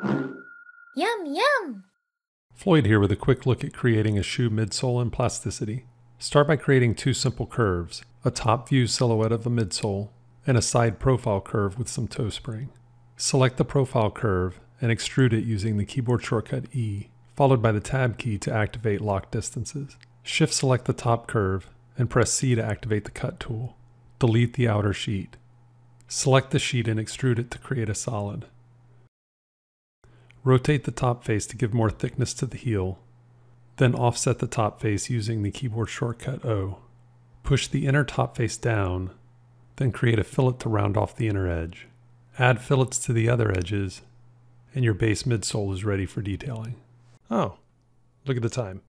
Yum, yum! Floyd here with a quick look at creating a shoe midsole in plasticity. Start by creating two simple curves, a top view silhouette of a midsole, and a side profile curve with some toe spring. Select the profile curve and extrude it using the keyboard shortcut E, followed by the tab key to activate lock distances. Shift select the top curve and press C to activate the cut tool. Delete the outer sheet. Select the sheet and extrude it to create a solid. Rotate the top face to give more thickness to the heel. Then offset the top face using the keyboard shortcut O. Push the inner top face down, then create a fillet to round off the inner edge. Add fillets to the other edges, and your base midsole is ready for detailing. Oh, look at the time.